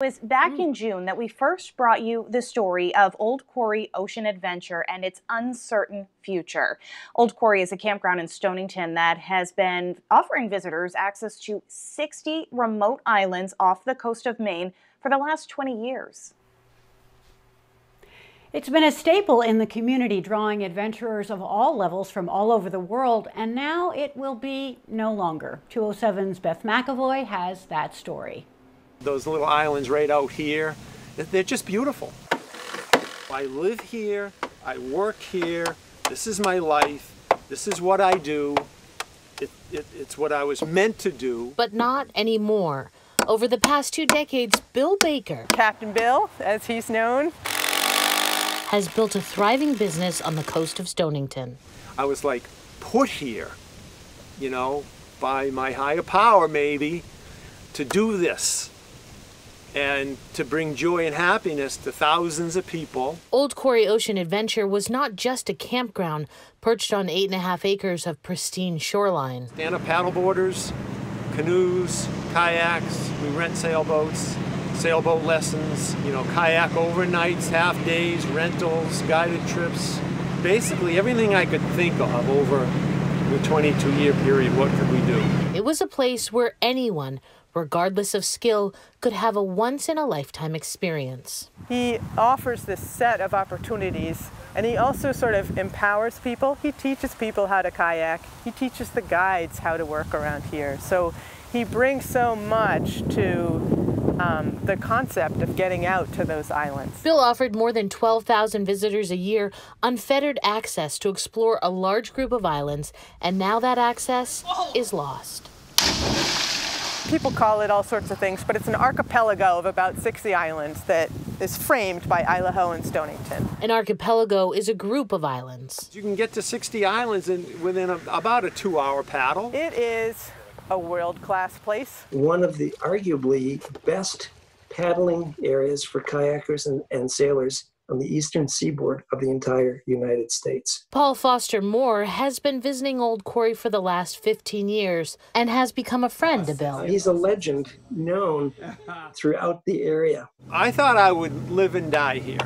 It was back mm. in June that we first brought you the story of Old Quarry Ocean Adventure and its uncertain future. Old Quarry is a campground in Stonington that has been offering visitors access to 60 remote islands off the coast of Maine for the last 20 years. It's been a staple in the community, drawing adventurers of all levels from all over the world, and now it will be no longer. 207's Beth McAvoy has that story. Those little islands right out here, they're just beautiful. I live here, I work here, this is my life, this is what I do, it, it, it's what I was meant to do. But not anymore. Over the past two decades, Bill Baker, Captain Bill, as he's known, has built a thriving business on the coast of Stonington. I was like put here, you know, by my higher power maybe, to do this and to bring joy and happiness to thousands of people. Old Quarry Ocean Adventure was not just a campground perched on eight and a half acres of pristine shoreline. Stand up paddleboarders, canoes, kayaks, we rent sailboats, sailboat lessons, you know, kayak overnights, half days, rentals, guided trips. Basically everything I could think of over the 22 year period, what could we do? It was a place where anyone regardless of skill, could have a once in a lifetime experience. He offers this set of opportunities and he also sort of empowers people. He teaches people how to kayak. He teaches the guides how to work around here. So he brings so much to um, the concept of getting out to those islands. Bill offered more than 12,000 visitors a year unfettered access to explore a large group of islands, and now that access is lost people call it all sorts of things, but it's an archipelago of about 60 islands that is framed by Isle au Haut and Stonington. An archipelago is a group of islands. You can get to 60 islands in, within a, about a two hour paddle. It is a world class place. One of the arguably best paddling areas for kayakers and, and sailors on the eastern seaboard of the entire United States. Paul Foster Moore has been visiting Old Quarry for the last 15 years and has become a friend to Bill. He's a legend known throughout the area. I thought I would live and die here.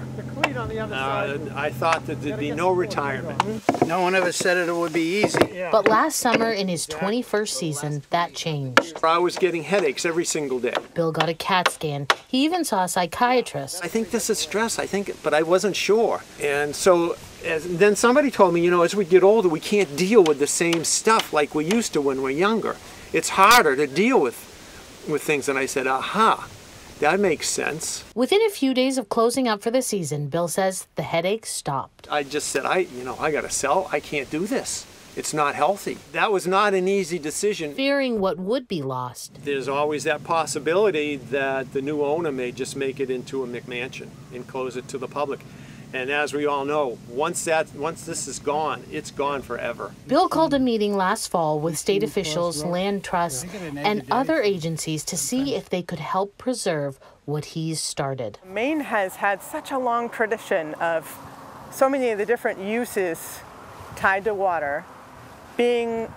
On the other uh, side. I thought that there'd be no retirement. No one ever said it would be easy. But last summer, in his 21st season, that changed. I was getting headaches every single day. Bill got a CAT scan. He even saw a psychiatrist. I think this is stress. I think, but but I wasn't sure. And so as, then somebody told me, you know, as we get older, we can't deal with the same stuff like we used to when we're younger. It's harder to deal with, with things. And I said, aha, that makes sense. Within a few days of closing up for the season, Bill says the headache stopped. I just said, I, you know, I got to sell. I can't do this. It's not healthy. That was not an easy decision. Fearing what would be lost. There's always that possibility that the new owner may just make it into a McMansion and close it to the public. And as we all know, once that once this is gone, it's gone forever. Bill called a meeting last fall with state officials, land trusts, and other agencies to see if they could help preserve what he's started. Maine has had such a long tradition of so many of the different uses tied to water being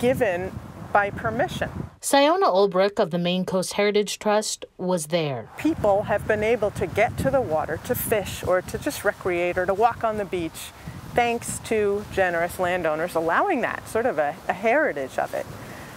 given by permission. Siona Olbrich of the Maine Coast Heritage Trust was there. People have been able to get to the water to fish or to just recreate or to walk on the beach thanks to generous landowners allowing that, sort of a, a heritage of it.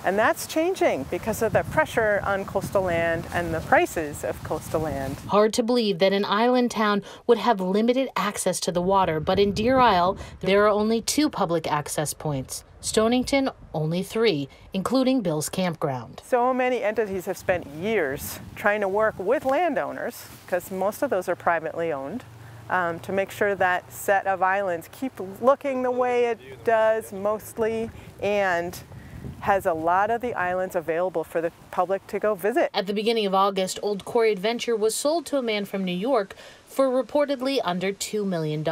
And that's changing because of the pressure on coastal land and the prices of coastal land. Hard to believe that an island town would have limited access to the water, but in Deer Isle, there are only two public access points. Stonington, only three, including Bill's campground. So many entities have spent years trying to work with landowners, because most of those are privately owned, um, to make sure that set of islands keep looking the way it does mostly and has a lot of the islands available for the public to go visit. At the beginning of August, Old Quarry Adventure was sold to a man from New York for reportedly under $2 million.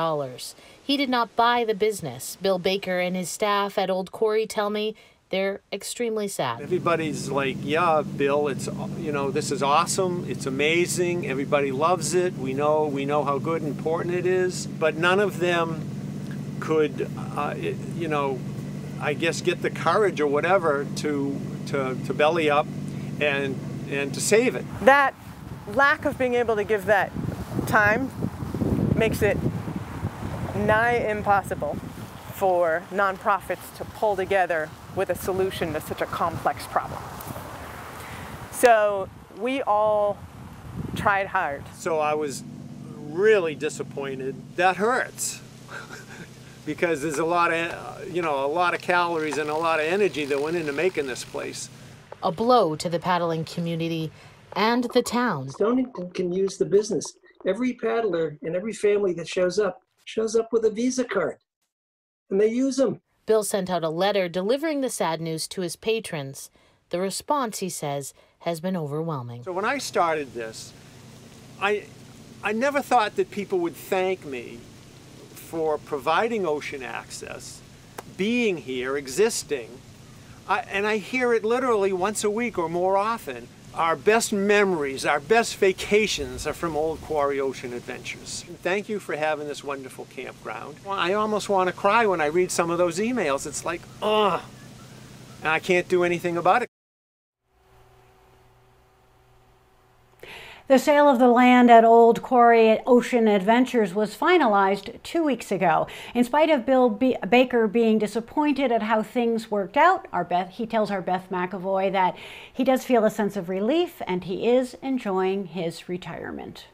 He did not buy the business. Bill Baker and his staff at Old Quarry tell me they're extremely sad. Everybody's like, yeah, Bill, it's you know, this is awesome. It's amazing. Everybody loves it. We know we know how good and important it is, but none of them could uh, it, you know, I guess, get the courage or whatever to, to, to belly up and, and to save it. That lack of being able to give that time makes it nigh impossible for nonprofits to pull together with a solution to such a complex problem. So we all tried hard. So I was really disappointed. That hurts. because there's a lot of, you know, a lot of calories and a lot of energy that went into making this place. A blow to the paddling community and the town. Stonington can use the business. Every paddler and every family that shows up shows up with a Visa card, and they use them. Bill sent out a letter delivering the sad news to his patrons. The response, he says, has been overwhelming. So when I started this, I, I never thought that people would thank me for providing ocean access, being here, existing. I, and I hear it literally once a week or more often. Our best memories, our best vacations are from Old Quarry Ocean Adventures. Thank you for having this wonderful campground. I almost want to cry when I read some of those emails. It's like, ugh, and I can't do anything about it. The sale of the land at Old Quarry Ocean Adventures was finalized two weeks ago. In spite of Bill B Baker being disappointed at how things worked out, our Beth, he tells our Beth McAvoy that he does feel a sense of relief and he is enjoying his retirement.